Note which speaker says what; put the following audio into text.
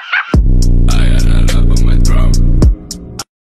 Speaker 1: ha ha ha